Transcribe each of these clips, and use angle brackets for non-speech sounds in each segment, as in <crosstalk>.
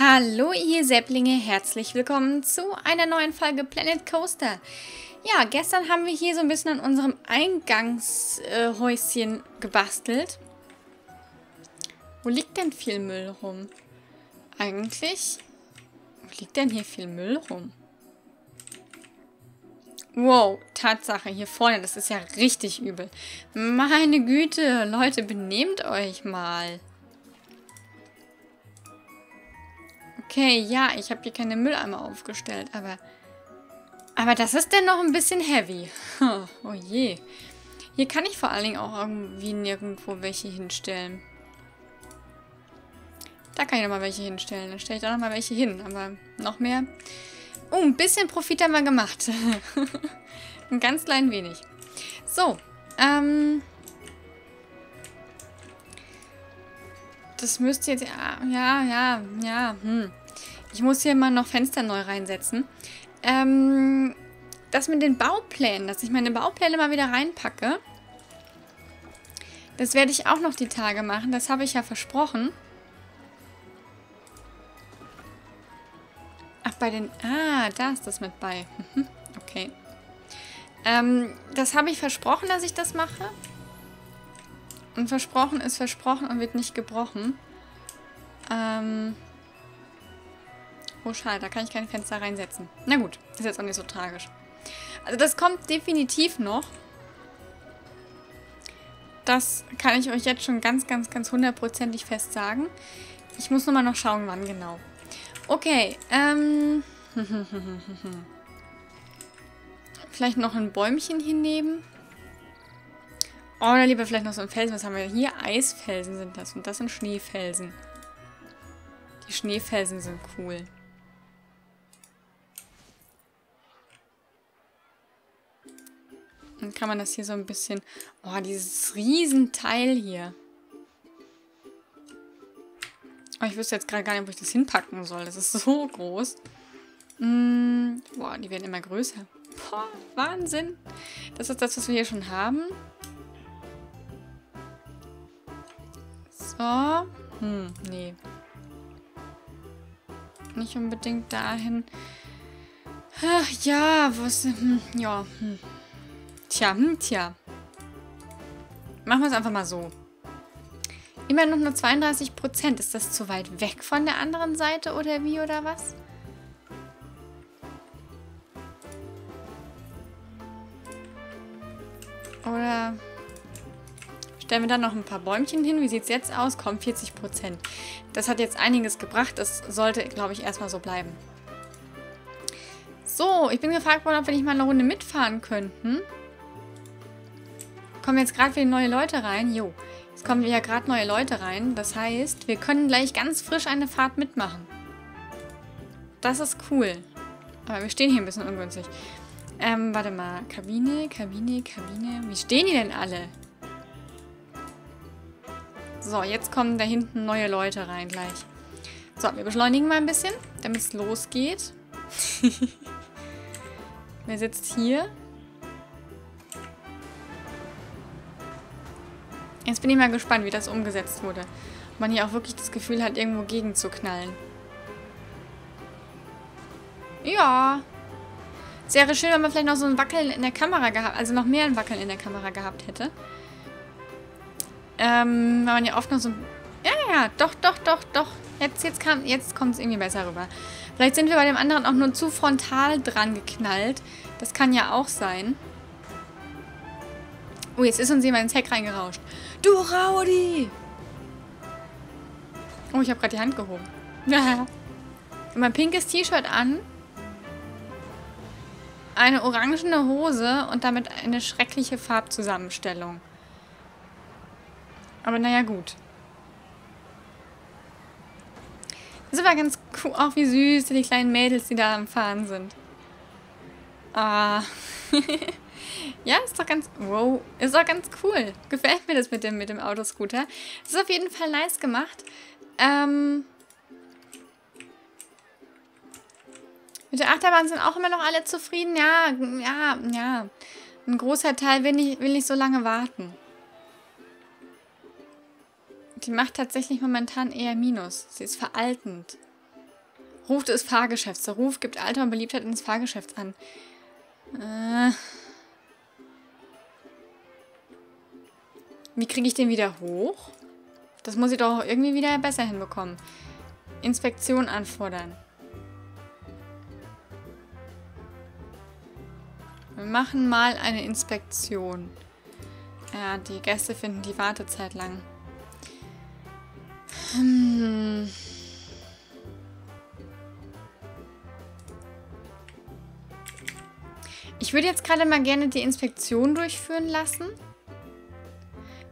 Hallo ihr Säpplinge, herzlich willkommen zu einer neuen Folge Planet Coaster. Ja, gestern haben wir hier so ein bisschen an unserem Eingangshäuschen gebastelt. Wo liegt denn viel Müll rum? Eigentlich, wo liegt denn hier viel Müll rum? Wow, Tatsache, hier vorne, das ist ja richtig übel. Meine Güte, Leute, benehmt euch mal. Okay, ja, ich habe hier keine Mülleimer aufgestellt, aber... Aber das ist denn noch ein bisschen heavy. <laughs> Oh je. Hier kann ich vor allen Dingen auch irgendwie nirgendwo welche hinstellen. Da kann ich nochmal welche hinstellen. Dann stelle ich da nochmal welche hin. Aber noch mehr. Oh, ein bisschen Profit haben wir gemacht. <laughs> ein ganz klein wenig. So. Ähm... das müsste jetzt... Ja, ja, ja. Hm. Ich muss hier mal noch Fenster neu reinsetzen. Ähm, das mit den Bauplänen, dass ich meine Baupläne mal wieder reinpacke. Das werde ich auch noch die Tage machen. Das habe ich ja versprochen. Ach, bei den... Ah, da ist das mit bei. <laughs> Okay. Ähm, das habe ich versprochen, dass ich das mache. Und versprochen ist versprochen und wird nicht gebrochen. Ähm. Oh, schade, da kann ich kein Fenster reinsetzen. Na gut, ist jetzt auch nicht so tragisch. Also das kommt definitiv noch. Das kann ich euch jetzt schon ganz, ganz, ganz hundertprozentig fest sagen. Ich muss nur mal noch schauen, wann genau. Okay, ähm... <laughs> Vielleicht noch ein Bäumchen hinnehmen. Oh, oder lieber vielleicht noch so ein Felsen. Was haben wir hier? Eisfelsen sind das. Und das sind Schneefelsen. Die Schneefelsen sind cool. Dann kann man das hier so ein bisschen... Oh, dieses Riesenteil hier. Oh, ich wüsste jetzt gerade gar nicht, wo ich das hinpacken soll. Das ist so groß. Mm, boah, die werden immer größer. Boah, Wahnsinn. Das ist das, was wir hier schon haben. So. Hm, nee. Nicht unbedingt dahin. Ach, ja, was... Hm, ja, hm. Tja, hm, tja. Machen wir es einfach mal so. Immer noch nur 32 Prozent. Ist das zu weit weg von der anderen Seite oder wie oder was? Oder Stellen wir dann noch ein paar Bäumchen hin. Wie sieht es jetzt aus? Kommt 40 Prozent. Das hat jetzt einiges gebracht. Das sollte, glaube ich, erstmal so bleiben. So, ich bin gefragt worden, ob wir nicht mal eine Runde mitfahren könnten. Kommen jetzt gerade wieder neue Leute rein. Jo, jetzt kommen ja gerade neue Leute rein. Das heißt, wir können gleich ganz frisch eine Fahrt mitmachen. Das ist cool. Aber wir stehen hier ein bisschen ungünstig. Ähm, warte mal. Kabine, Kabine, Kabine. Wie stehen die denn alle? So, jetzt kommen da hinten neue Leute rein gleich. So, wir beschleunigen mal ein bisschen, damit es losgeht. <laughs> Wer sitzt hier? Jetzt bin ich mal gespannt, wie das umgesetzt wurde. Ob man hier auch wirklich das Gefühl hat, irgendwo gegen zu knallen. Ja. Es wäre schön, wenn man vielleicht noch so ein Wackeln in der Kamera gehabt, also noch mehr ein Wackeln in der Kamera gehabt hätte. Ähm, weil man ja oft nur so... Ja, ja, doch, doch, doch, doch. Jetzt, jetzt, jetzt kommt es irgendwie besser rüber. Vielleicht sind wir bei dem anderen auch nur zu frontal dran geknallt. Das kann ja auch sein. Oh, jetzt ist uns jemand ins Heck reingerauscht. Du Raudi! Oh, ich habe gerade die Hand gehoben. Ja. <laughs> mein pinkes T-Shirt an. Eine orangene Hose und damit eine schreckliche Farbzusammenstellung. Aber naja, gut. Ist aber ganz cool, auch wie süß die kleinen Mädels, die da am Fahren sind. Ah. <laughs> ja, ist doch ganz... Wow, ist doch ganz cool. Gefällt mir das mit dem, mit dem Autoscooter. Ist auf jeden Fall nice gemacht. Ähm... Mit der Achterbahn sind auch immer noch alle zufrieden. Ja, ja, ja. Ein großer Teil will nicht, will nicht so lange warten. Die macht tatsächlich momentan eher Minus. Sie ist veraltend. Ruf des Fahrgeschäfts. Der Ruf gibt Alter und Beliebtheit ins Fahrgeschäfts an. Äh. Wie kriege ich den wieder hoch? Das muss ich doch irgendwie wieder besser hinbekommen. Inspektion anfordern. Wir machen mal eine Inspektion. Ja, die Gäste finden die Wartezeit lang. Hm. Ich würde jetzt gerade mal gerne die Inspektion durchführen lassen.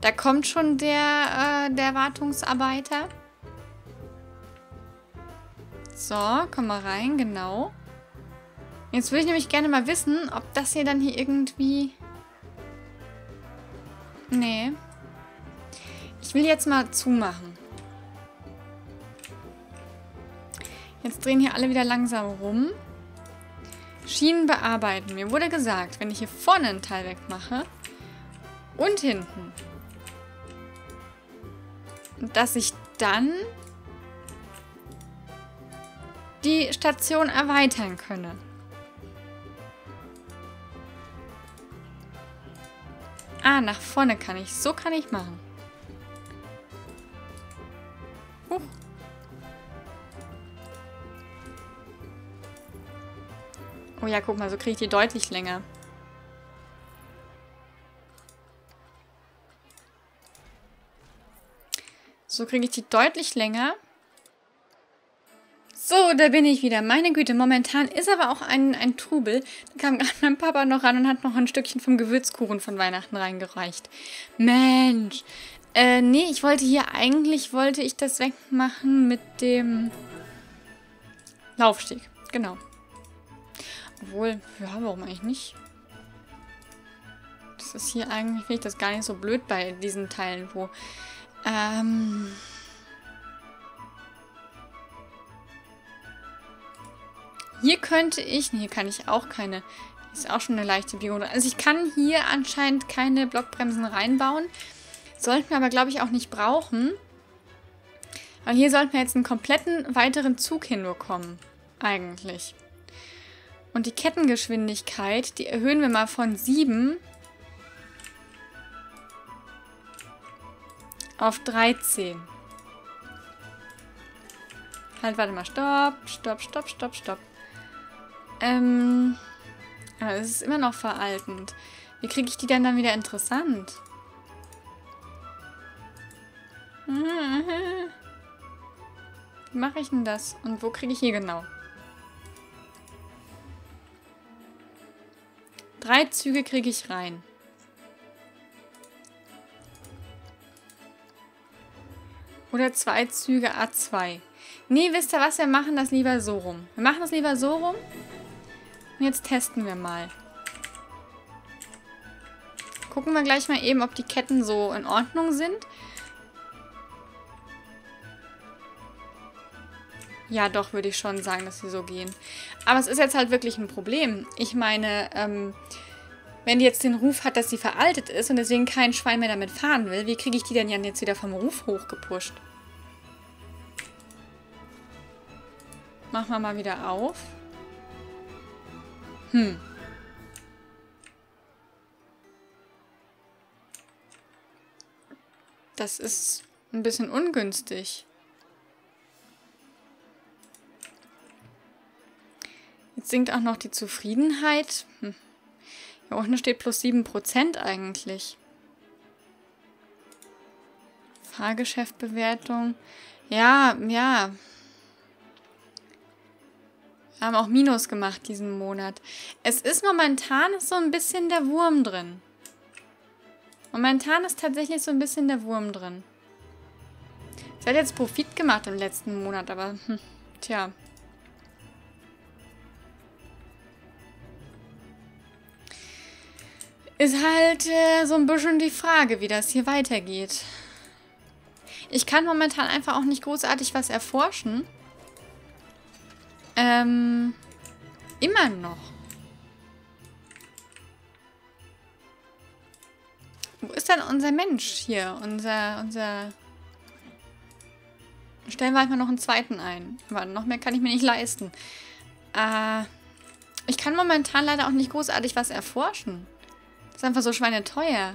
Da kommt schon der, äh, der Wartungsarbeiter. So, komm mal rein, genau. Jetzt würde ich nämlich gerne mal wissen, ob das hier dann hier irgendwie... Nee. Ich will jetzt mal zumachen. Jetzt drehen hier alle wieder langsam rum. Schienen bearbeiten. Mir wurde gesagt, wenn ich hier vorne einen Teil wegmache und hinten, dass ich dann die Station erweitern könne. Ah, nach vorne kann ich. So kann ich machen. Oh ja, guck mal, so kriege ich die deutlich länger. So kriege ich die deutlich länger. So, da bin ich wieder. Meine Güte, momentan ist aber auch ein, ein Trubel. Da kam gerade mein Papa noch ran und hat noch ein Stückchen vom Gewürzkuchen von Weihnachten reingereicht. Mensch. Äh, nee, ich wollte hier eigentlich, wollte ich das wegmachen mit dem Laufsteg. Genau. Obwohl, ja, warum eigentlich nicht? Das ist hier eigentlich, finde ich das gar nicht so blöd bei diesen Teilen, wo... Ähm... Hier könnte ich, hier kann ich auch keine, ist auch schon eine leichte Biegung. Also ich kann hier anscheinend keine Blockbremsen reinbauen. Sollten wir aber, glaube ich, auch nicht brauchen. Weil hier sollten wir jetzt einen kompletten weiteren Zug hinbekommen. Eigentlich. Und die Kettengeschwindigkeit, die erhöhen wir mal von 7 auf 13. Halt, warte mal. Stopp, stopp, stopp, stopp, stopp. Ähm, aber es ist immer noch veraltend. Wie kriege ich die denn dann wieder interessant? <laughs> Wie mache ich denn das? Und wo kriege ich hier genau? Drei Züge kriege ich rein. Oder zwei Züge A2. Nee, wisst ihr was? Wir machen das lieber so rum. Wir machen das lieber so rum. Und jetzt testen wir mal. Gucken wir gleich mal eben, ob die Ketten so in Ordnung sind. Ja, doch, würde ich schon sagen, dass sie so gehen. Aber es ist jetzt halt wirklich ein Problem. Ich meine, ähm, wenn die jetzt den Ruf hat, dass sie veraltet ist und deswegen kein Schwein mehr damit fahren will, wie kriege ich die denn jetzt wieder vom Ruf hochgepusht? Machen wir mal wieder auf. Hm. Das ist ein bisschen ungünstig. Sinkt auch noch die Zufriedenheit. Hm. Hier unten steht plus 7% eigentlich. Fahrgeschäftbewertung. Ja, ja. Wir haben auch Minus gemacht diesen Monat. Es ist momentan so ein bisschen der Wurm drin. Momentan ist tatsächlich so ein bisschen der Wurm drin. Es hat jetzt Profit gemacht im letzten Monat, aber hm, tja. Ist halt äh, so ein bisschen die Frage, wie das hier weitergeht. Ich kann momentan einfach auch nicht großartig was erforschen. Ähm, immer noch. Wo ist denn unser Mensch hier? Unser, unser... Stellen wir einfach noch einen zweiten ein. Aber noch mehr kann ich mir nicht leisten. Äh, ich kann momentan leider auch nicht großartig was erforschen. Ist einfach so schweineteuer.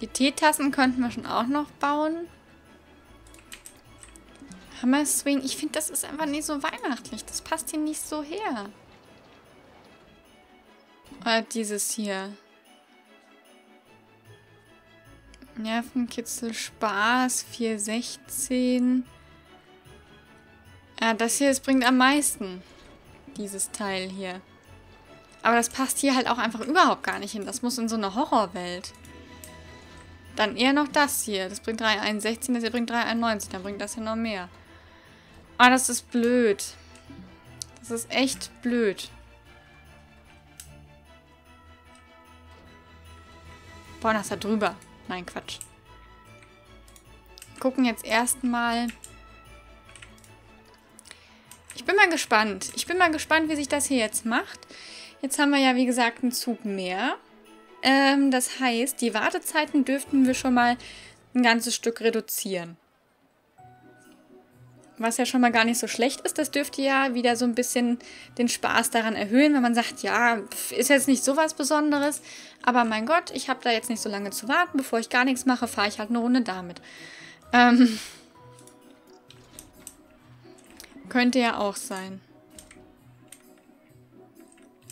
Die Teetassen könnten wir schon auch noch bauen. Hammer Swing. Ich finde, das ist einfach nicht so weihnachtlich. Das passt hier nicht so her. Oder dieses hier. Nervenkitzel, Spaß, 416. Ja, das hier, das bringt am meisten. Dieses Teil hier. Aber das passt hier halt auch einfach überhaupt gar nicht hin. Das muss in so eine Horrorwelt. Dann eher noch das hier. Das bringt 3,61, das hier bringt 3,91. Dann bringt das hier noch mehr. Ah, das ist blöd. Das ist echt blöd. Boah, das da drüber. Nein, Quatsch. Gucken jetzt erstmal. Ich bin mal gespannt. Ich bin mal gespannt, wie sich das hier jetzt macht. Jetzt haben wir ja, wie gesagt, einen Zug mehr. Ähm, das heißt, die Wartezeiten dürften wir schon mal ein ganzes Stück reduzieren. Was ja schon mal gar nicht so schlecht ist, das dürfte ja wieder so ein bisschen den Spaß daran erhöhen, wenn man sagt, ja, ist jetzt nicht so was Besonderes, aber mein Gott, ich habe da jetzt nicht so lange zu warten, bevor ich gar nichts mache, fahre ich halt eine Runde damit. Ähm, <laughs> könnte ja auch sein.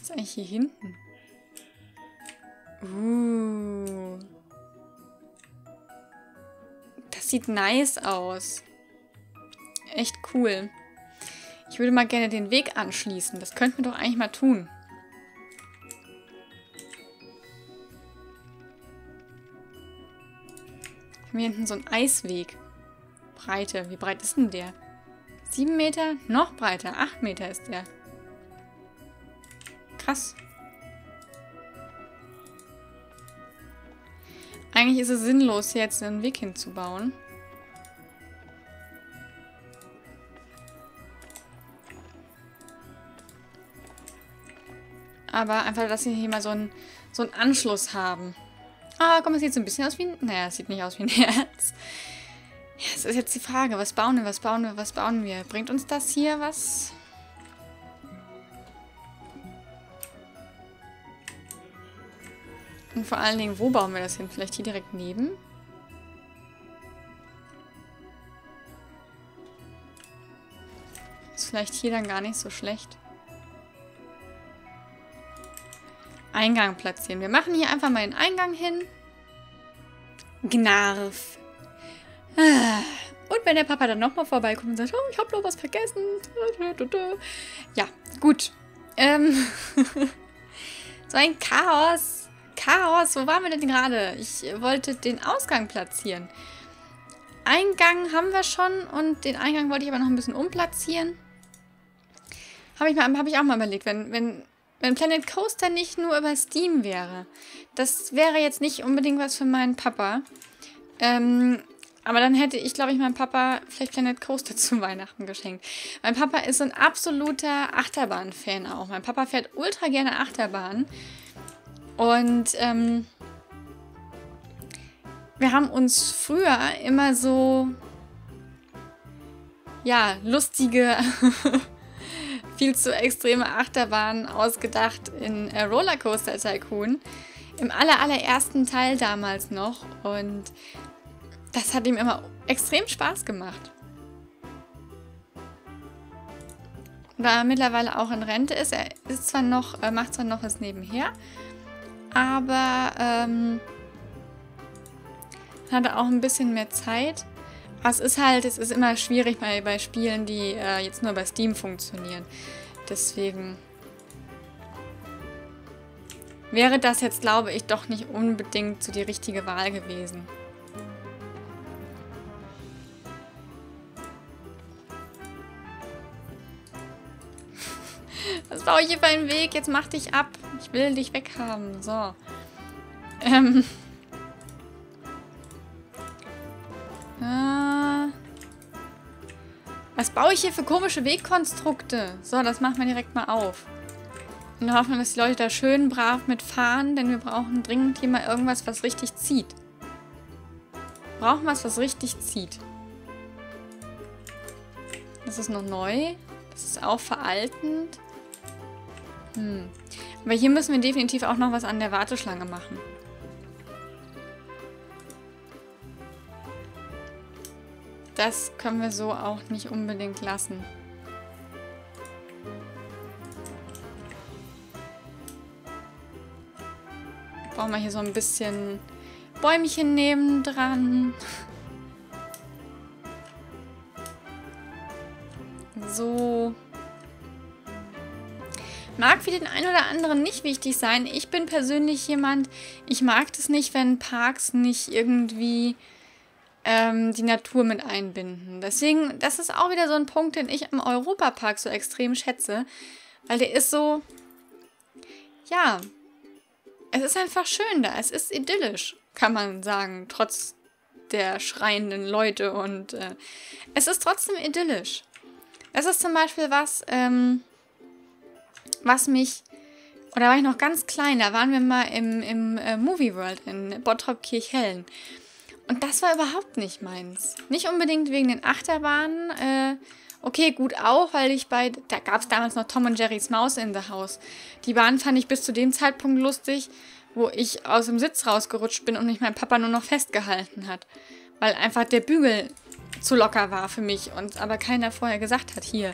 Ist eigentlich hier hinten? Uh. Das sieht nice aus. Echt cool. Ich würde mal gerne den Weg anschließen. Das könnten wir doch eigentlich mal tun. Haben hier hinten so einen Eisweg. Breite. Wie breit ist denn der? Sieben Meter? Noch breiter. Acht Meter ist der. Krass. Eigentlich ist es sinnlos, hier jetzt einen Weg hinzubauen. Aber einfach, dass sie hier mal so einen, so einen Anschluss haben. Ah, komm, es sieht so ein bisschen aus wie ein... Naja, es sieht nicht aus wie ein <laughs> Herz. Ja, es ist jetzt die Frage, was bauen wir, was bauen wir, was bauen wir? Bringt uns das hier was? Und vor allen Dingen, wo bauen wir das hin? Vielleicht hier direkt neben? Ist vielleicht hier dann gar nicht so schlecht. Eingang platzieren. Wir machen hier einfach mal den Eingang hin. Gnarf. Ah. Und wenn der Papa dann nochmal vorbeikommt und sagt, oh, ich habe noch was vergessen. Ja, gut. Ähm <laughs> so ein Chaos. Chaos, wo waren wir denn gerade? Ich wollte den Ausgang platzieren. Eingang haben wir schon und den Eingang wollte ich aber noch ein bisschen umplatzieren. Habe ich, hab ich auch mal überlegt, wenn, wenn, wenn Planet Coaster nicht nur über Steam wäre. Das wäre jetzt nicht unbedingt was für meinen Papa. Ähm, aber dann hätte ich, glaube ich, meinem Papa vielleicht Planet Coaster <laughs> zu Weihnachten geschenkt. Mein Papa ist so ein absoluter Achterbahn-Fan auch. Mein Papa fährt ultra gerne Achterbahn. Und ähm, wir haben uns früher immer so, ja, lustige, <laughs> viel zu extreme Achterbahnen ausgedacht in äh, Rollercoaster Tycoon. Im aller, allerersten Teil damals noch. Und das hat ihm immer extrem Spaß gemacht. Da er mittlerweile auch in Rente ist, er ist zwar noch, äh, macht zwar noch was nebenher, aber ähm, hatte auch ein bisschen mehr Zeit. Aber es ist halt, es ist immer schwierig bei, bei Spielen, die äh, jetzt nur bei Steam funktionieren. Deswegen wäre das jetzt, glaube ich, doch nicht unbedingt so die richtige Wahl gewesen. Was baue ich hier für einen Weg? Jetzt mach dich ab. Ich will dich weghaben. So. Ähm. Äh. Was baue ich hier für komische Wegkonstrukte? So, das machen wir direkt mal auf. Und hoffen dass die Leute da schön brav mitfahren, denn wir brauchen dringend hier mal irgendwas, was richtig zieht. Brauchen was, was richtig zieht. Das ist noch neu. Das ist auch veraltend. Hm. Aber hier müssen wir definitiv auch noch was an der Warteschlange machen. Das können wir so auch nicht unbedingt lassen. Brauchen wir hier so ein bisschen Bäumchen nebendran. So. Mag für den einen oder anderen nicht wichtig sein. Ich bin persönlich jemand, ich mag das nicht, wenn Parks nicht irgendwie ähm, die Natur mit einbinden. Deswegen, das ist auch wieder so ein Punkt, den ich im Europapark so extrem schätze. Weil der ist so, ja, es ist einfach schön da. Es ist idyllisch, kann man sagen, trotz der schreienden Leute. Und äh, es ist trotzdem idyllisch. Das ist zum Beispiel was, ähm, was mich, oder war ich noch ganz klein, da waren wir mal im, im äh, Movie World in Bottrop Kirchhellen. Und das war überhaupt nicht meins. Nicht unbedingt wegen den Achterbahnen. Äh, okay, gut auch, weil ich bei. Da gab es damals noch Tom und Jerry's Maus in the House. Die Bahn fand ich bis zu dem Zeitpunkt lustig, wo ich aus dem Sitz rausgerutscht bin und mich mein Papa nur noch festgehalten hat. Weil einfach der Bügel zu locker war für mich und aber keiner vorher gesagt hat, hier,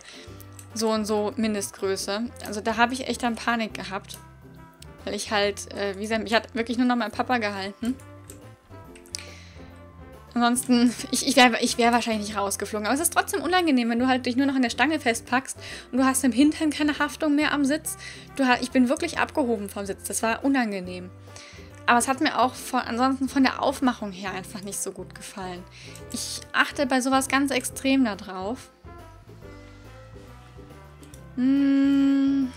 so und so Mindestgröße. Also da habe ich echt dann Panik gehabt. Weil ich halt, äh, wie gesagt, ich hatte wirklich nur noch meinen Papa gehalten. Ansonsten, ich, ich wäre ich wär wahrscheinlich nicht rausgeflogen. Aber es ist trotzdem unangenehm, wenn du halt dich nur noch an der Stange festpackst und du hast im Hintern keine Haftung mehr am Sitz. Du, ich bin wirklich abgehoben vom Sitz. Das war unangenehm. Aber es hat mir auch von, ansonsten von der Aufmachung her einfach nicht so gut gefallen. Ich achte bei sowas ganz extrem darauf. Hm.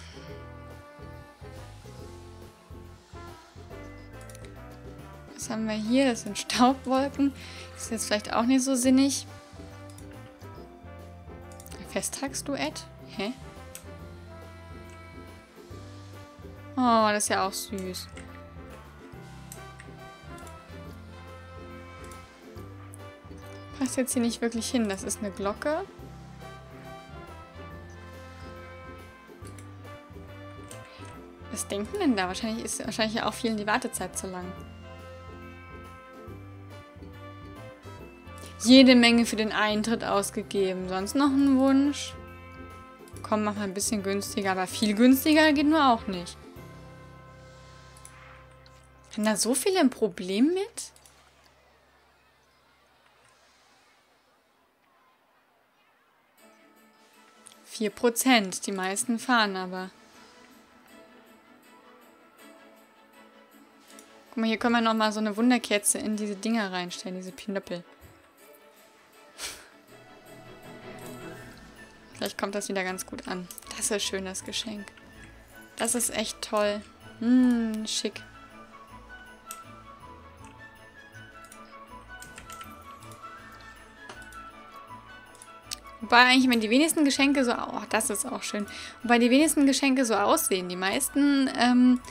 Was haben wir hier? Das sind Staubwolken. Das ist jetzt vielleicht auch nicht so sinnig. Festtagsduett? Hä? Oh, das ist ja auch süß. Passt jetzt hier nicht wirklich hin. Das ist eine Glocke. Was denken denn da? Wahrscheinlich ist wahrscheinlich auch vielen die Wartezeit zu lang. Jede Menge für den Eintritt ausgegeben. Sonst noch ein Wunsch? Komm, mach mal ein bisschen günstiger. Aber viel günstiger geht nur auch nicht. Haben da so viele ein Problem mit? Vier Prozent. Die meisten fahren aber. Guck mal, hier können wir nochmal so eine Wunderkerze in diese Dinger reinstellen, diese Pinöppel. Vielleicht kommt das wieder ganz gut an. Das ist schön, das Geschenk. Das ist echt toll. Hm, schick. Wobei eigentlich, wenn die wenigsten Geschenke so... Oh, das ist auch schön. Wobei die wenigsten Geschenke so aussehen. Die meisten... Ähm,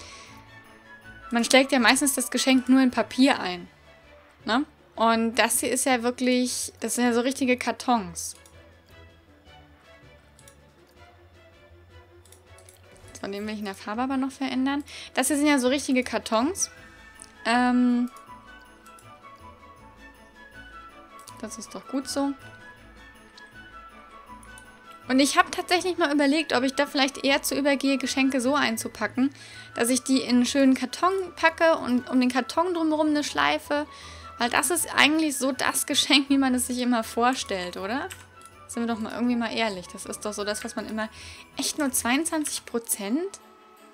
man steckt ja meistens das Geschenk nur in Papier ein. Ne? Und das hier ist ja wirklich, das sind ja so richtige Kartons. Von dem will ich in der Farbe aber noch verändern. Das hier sind ja so richtige Kartons. Ähm das ist doch gut so. Und ich habe tatsächlich mal überlegt, ob ich da vielleicht eher zu übergehe, Geschenke so einzupacken, dass ich die in einen schönen Karton packe und um den Karton drumherum eine Schleife. Weil das ist eigentlich so das <laughs> Geschenk, wie man es sich immer vorstellt, oder? Sind wir doch mal irgendwie mal ehrlich. Das ist doch so das, was man immer... Echt nur 22 Prozent?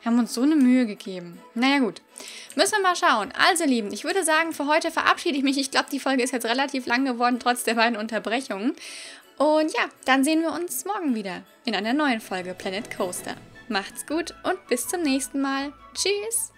Haben uns so eine Mühe gegeben. Naja gut, müssen wir mal schauen. Also Lieben, ich würde sagen, für heute verabschiede ich mich. Ich glaube, die Folge ist jetzt relativ lang geworden, trotz der beiden Unterbrechungen. Und ja, dann sehen wir uns morgen wieder in einer neuen Folge Planet Coaster. Macht's gut und bis zum nächsten Mal. Tschüss!